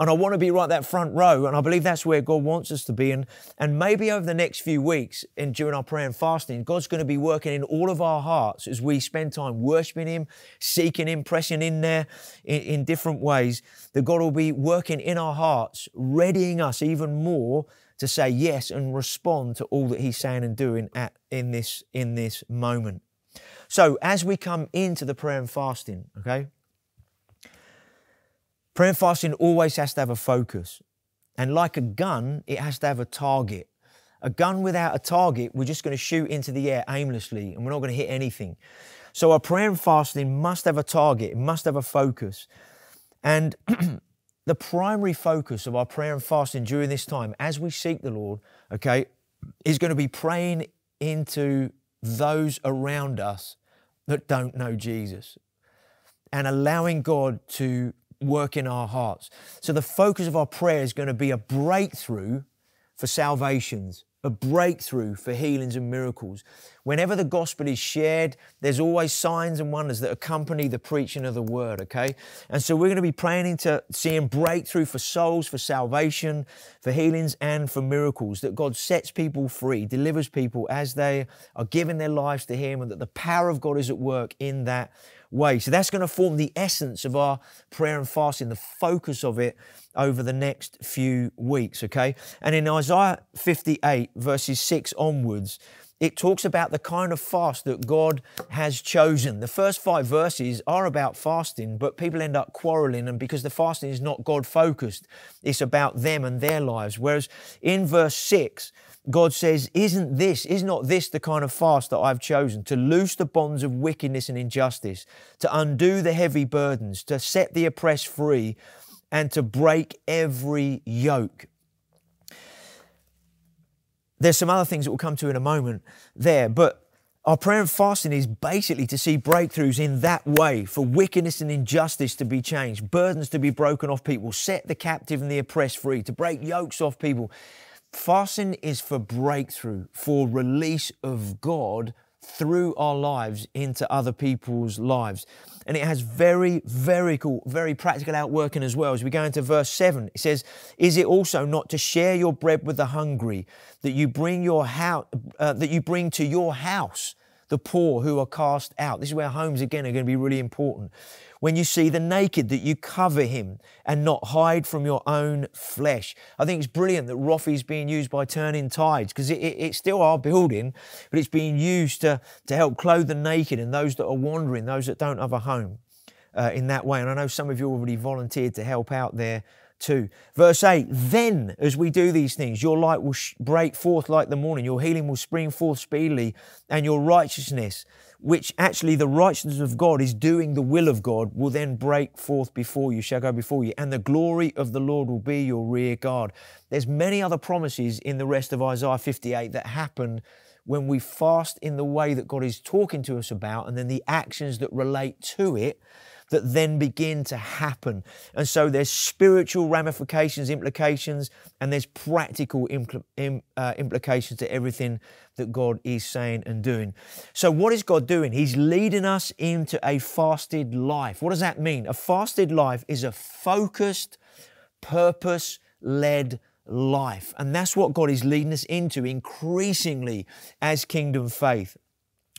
And I want to be right that front row. And I believe that's where God wants us to be. And, and maybe over the next few weeks and during our prayer and fasting, God's going to be working in all of our hearts as we spend time worshiping Him, seeking Him, pressing in there in, in different ways, that God will be working in our hearts, readying us even more to say yes and respond to all that He's saying and doing at, in, this, in this moment. So as we come into the prayer and fasting, okay, Prayer and fasting always has to have a focus. And like a gun, it has to have a target. A gun without a target, we're just going to shoot into the air aimlessly and we're not going to hit anything. So our prayer and fasting must have a target, it must have a focus. And the primary focus of our prayer and fasting during this time, as we seek the Lord, okay, is going to be praying into those around us that don't know Jesus and allowing God to work in our hearts. So the focus of our prayer is going to be a breakthrough for salvations, a breakthrough for healings and miracles. Whenever the gospel is shared, there's always signs and wonders that accompany the preaching of the word, okay? And so we're going to be praying into seeing breakthrough for souls, for salvation, for healings, and for miracles, that God sets people free, delivers people as they are giving their lives to Him, and that the power of God is at work in that way. So that's going to form the essence of our prayer and fasting, the focus of it over the next few weeks, okay? And in Isaiah 58, verses 6 onwards, it talks about the kind of fast that God has chosen. The first five verses are about fasting, but people end up quarreling, and because the fasting is not God focused, it's about them and their lives. Whereas in verse 6, God says, Isn't this, is not this the kind of fast that I've chosen? To loose the bonds of wickedness and injustice, to undo the heavy burdens, to set the oppressed free, and to break every yoke. There's some other things that we'll come to in a moment there, but our prayer and fasting is basically to see breakthroughs in that way for wickedness and injustice to be changed, burdens to be broken off people, set the captive and the oppressed free, to break yokes off people. Fasting is for breakthrough, for release of God through our lives into other people's lives. And it has very, very cool, very practical outworking as well. As we go into verse 7, it says, Is it also not to share your bread with the hungry, that you bring your house, uh, that you bring to your house the poor who are cast out? This is where homes again are going to be really important when you see the naked, that you cover him and not hide from your own flesh. I think it's brilliant that Roffey is being used by Turning Tides because it, it, it's still our building, but it's being used to, to help clothe the naked and those that are wandering, those that don't have a home uh, in that way. And I know some of you already volunteered to help out there 2. Verse 8 Then, as we do these things, your light will sh- break forth like the morning, your healing will spring forth speedily, and your righteousness, which actually the righteousness of God is doing the will of God, will then break forth before you, shall go before you, and the glory of the Lord will be your rear guard. There's many other promises in the rest of Isaiah 58 that happen when we fast in the way that God is talking to us about, and then the actions that relate to it that then begin to happen. And so there's spiritual ramifications, implications, and there's practical impl- Im, uh, implications to everything that God is saying and doing. So, what is God doing? He's leading us into a fasted life. What does that mean? A fasted life is a focused, purpose led life. And that's what God is leading us into increasingly as kingdom faith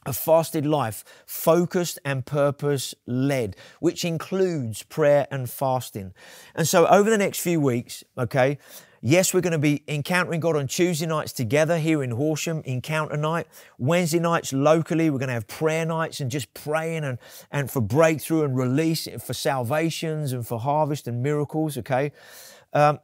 a fasted life, focused and purpose led, which includes prayer and fasting. And so, over the next few weeks, okay, yes, we're going to be encountering God on Tuesday nights together here in Horsham, encounter night. Wednesday nights locally, we're going to have prayer nights and just praying and, and for breakthrough and release, for salvations and for harvest and miracles, okay. Um,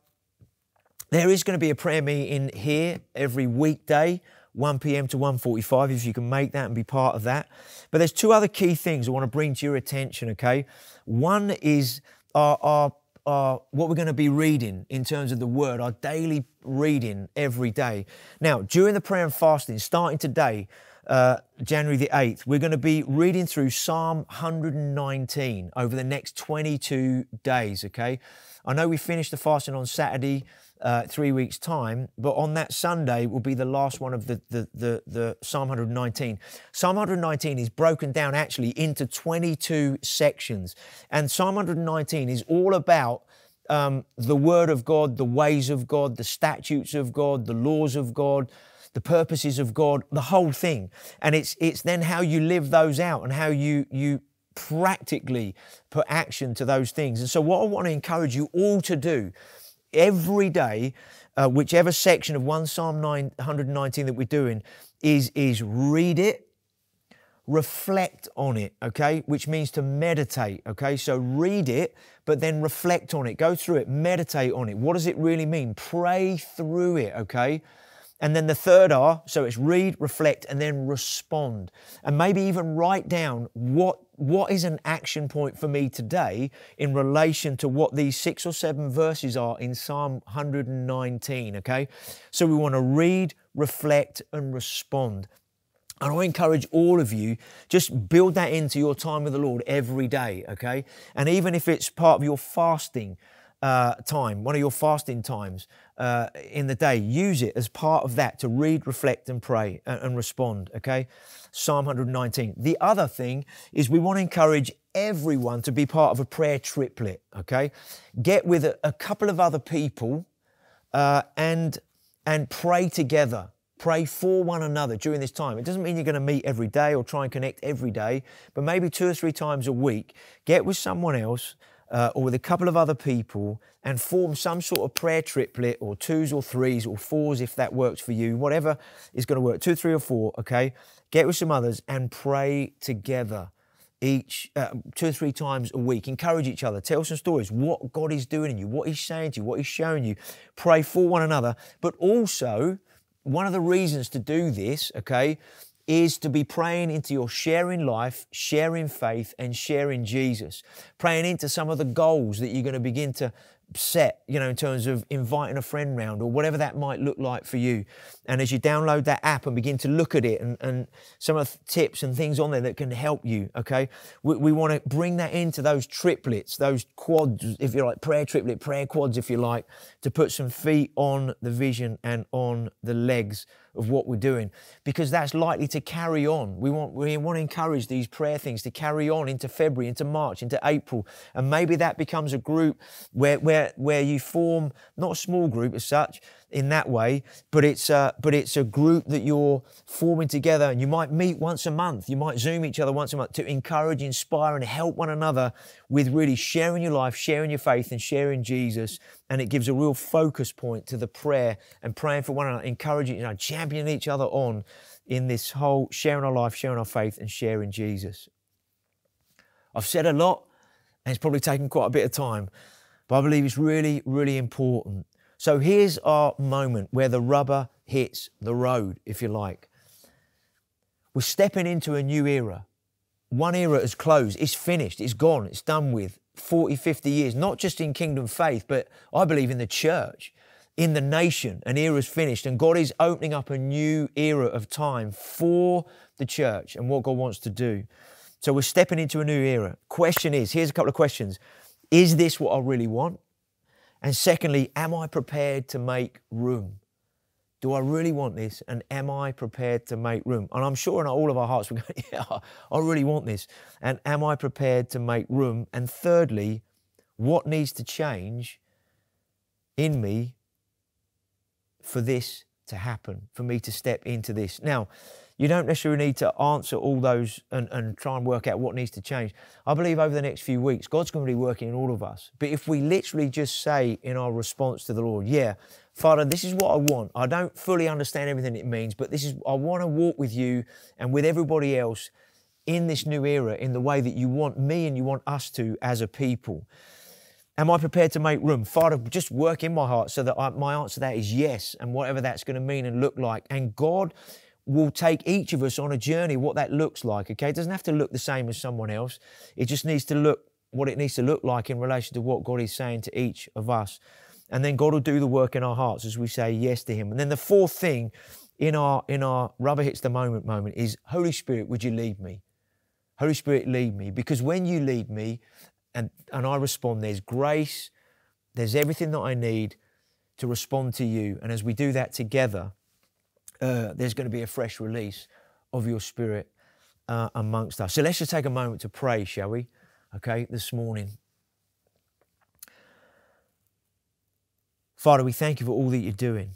there is going to be a prayer meeting here every weekday 1 p.m. to 1:45 if you can make that and be part of that. But there's two other key things I want to bring to your attention, okay? One is our, our, our what we're going to be reading in terms of the word, our daily reading every day. Now, during the prayer and fasting, starting today, uh, January the 8th, we're going to be reading through Psalm 119 over the next 22 days, okay? I know we finished the fasting on Saturday uh, three weeks' time, but on that Sunday will be the last one of the, the, the, the Psalm 119. Psalm 119 is broken down actually into 22 sections, and Psalm 119 is all about um, the Word of God, the ways of God, the statutes of God, the laws of God, the purposes of God, the whole thing. And it's it's then how you live those out and how you you practically put action to those things. And so what I want to encourage you all to do every day, uh, whichever section of 1 Psalm 919 that we're doing, is, is read it, reflect on it, okay? Which means to meditate, okay? So read it, but then reflect on it, go through it, meditate on it. What does it really mean? Pray through it, okay? And then the third R, so it's read, reflect, and then respond. And maybe even write down what, what is an action point for me today in relation to what these six or seven verses are in Psalm 119, okay? So we want to read, reflect, and respond. And I encourage all of you, just build that into your time with the Lord every day, okay? And even if it's part of your fasting uh, time, one of your fasting times uh, in the day, use it as part of that to read, reflect, and pray and, and respond, okay? Psalm 119. The other thing is we want to encourage everyone to be part of a prayer triplet, okay? Get with a, a couple of other people uh, and, and pray together Pray for one another during this time. It doesn't mean you're going to meet every day or try and connect every day, but maybe two or three times a week, get with someone else uh, or with a couple of other people and form some sort of prayer triplet or twos or threes or fours if that works for you, whatever is going to work, two, three, or four, okay? Get with some others and pray together each uh, two or three times a week. Encourage each other. Tell some stories. What God is doing in you, what He's saying to you, what He's showing you. Pray for one another, but also one of the reasons to do this, okay, is to be praying into your sharing life, sharing faith, and sharing Jesus. Praying into some of the goals that you're going to begin to set, you know, in terms of inviting a friend round or whatever that might look like for you. And as you download that app and begin to look at it and, and some of the tips and things on there that can help you, okay, we, we want to bring that into those triplets, those quads, if you like, prayer triplet, prayer quads, if you like, to put some feet on the vision and on the legs of what we're doing because that's likely to carry on. We want, we want to encourage these prayer things to carry on into February, into March, into April. And maybe that becomes a group where, where, where you form, not a small group as such, in that way, but it's a, but it's a group that you're forming together, and you might meet once a month. You might zoom each other once a month to encourage, inspire, and help one another with really sharing your life, sharing your faith, and sharing Jesus. And it gives a real focus point to the prayer and praying for one another, encouraging, you know, championing each other on in this whole sharing our life, sharing our faith, and sharing Jesus. I've said a lot, and it's probably taken quite a bit of time, but I believe it's really, really important so here's our moment where the rubber hits the road, if you like. We're stepping into a new era. One era has closed, it's finished, it's gone, it's done with. 40, 50 years, not just in kingdom faith, but I believe in the church, in the nation. An era is finished, and God is opening up a new era of time for the church and what God wants to do. So we're stepping into a new era. Question is here's a couple of questions Is this what I really want? And secondly, am I prepared to make room? Do I really want this? And am I prepared to make room? And I'm sure in all of our hearts, we're going, yeah, I really want this. And am I prepared to make room? And thirdly, what needs to change in me for this to happen, for me to step into this? Now, you don't necessarily need to answer all those and, and try and work out what needs to change. I believe over the next few weeks, God's going to be working in all of us. But if we literally just say in our response to the Lord, yeah, Father, this is what I want. I don't fully understand everything it means, but this is, I want to walk with you and with everybody else in this new era in the way that you want me and you want us to as a people. Am I prepared to make room? Father, just work in my heart so that I, my answer to that is yes, and whatever that's going to mean and look like. And God, will take each of us on a journey what that looks like okay? It doesn't have to look the same as someone else. It just needs to look what it needs to look like in relation to what god is saying to each of us. And then god will do the work in our hearts as we say yes to him. And then the fourth thing in our in our rubber hits the moment moment is holy spirit would you lead me? Holy spirit lead me. Because when you lead me and and i respond there's grace there's everything that i need to respond to you. And as we do that together uh, there's going to be a fresh release of your spirit uh, amongst us. So let's just take a moment to pray, shall we? Okay, this morning. Father, we thank you for all that you're doing.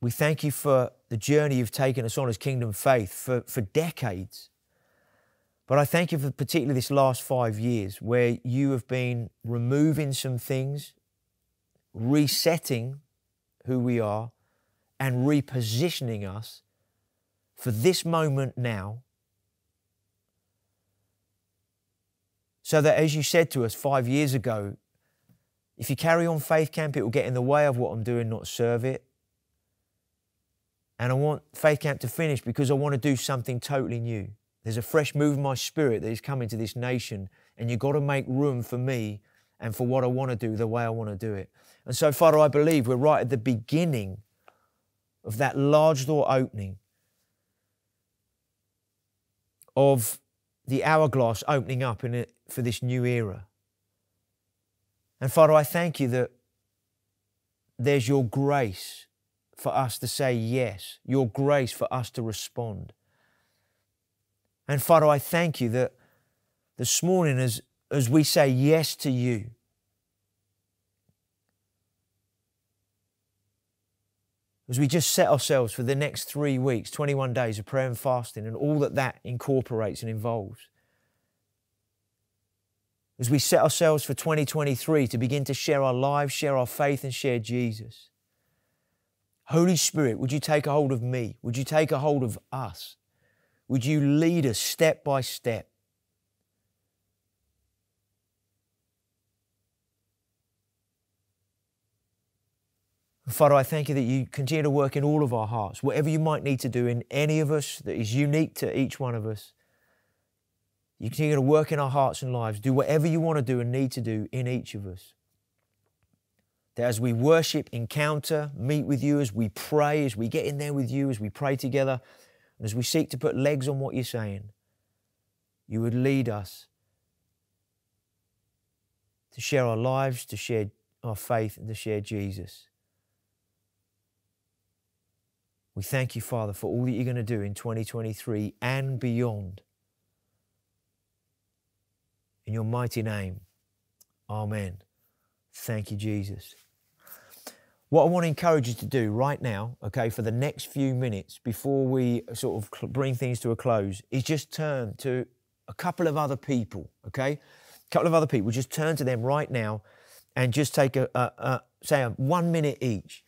We thank you for the journey you've taken us on as Kingdom Faith for, for decades. But I thank you for particularly this last five years where you have been removing some things, resetting who we are, and repositioning us for this moment now. So that, as you said to us five years ago, if you carry on Faith Camp, it will get in the way of what I'm doing, not serve it. And I want Faith Camp to finish because I want to do something totally new. There's a fresh move in my spirit that is coming to this nation, and you've got to make room for me and for what I want to do the way I want to do it. And so, Father, I believe we're right at the beginning of that large door opening of the hourglass opening up in it for this new era. And Father, I thank you that there's your grace for us to say yes, your grace for us to respond. And Father, I thank you that this morning, as, as we say yes to you, as we just set ourselves for the next three weeks, 21 days of prayer and fasting, and all that that incorporates and involves. As we set ourselves for 2023 to begin to share our lives, share our faith, and share Jesus. Holy Spirit, would you take a hold of me? Would you take a hold of us? Would you lead us step by step? Father, I thank you that you continue to work in all of our hearts, whatever you might need to do in any of us that is unique to each one of us. You continue to work in our hearts and lives, do whatever you want to do and need to do in each of us. That as we worship, encounter, meet with you, as we pray, as we get in there with you, as we pray together, and as we seek to put legs on what you're saying, you would lead us to share our lives, to share our faith, and to share Jesus. We thank you, Father, for all that you're going to do in 2023 and beyond. In your mighty name, Amen. Thank you, Jesus. What I want to encourage you to do right now, okay, for the next few minutes before we sort of bring things to a close, is just turn to a couple of other people, okay? A couple of other people. Just turn to them right now and just take a, a, a say, a one minute each,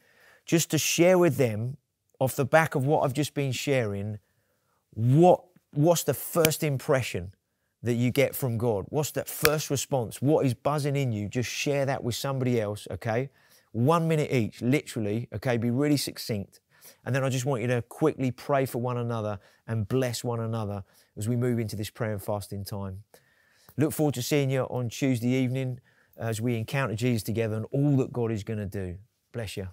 just to share with them off the back of what I've just been sharing, what what's the first impression that you get from God? What's that first response? What is buzzing in you? Just share that with somebody else, okay? One minute each, literally, okay? Be really succinct. And then I just want you to quickly pray for one another and bless one another as we move into this prayer and fasting time. Look forward to seeing you on Tuesday evening as we encounter Jesus together and all that God is going to do. Bless you.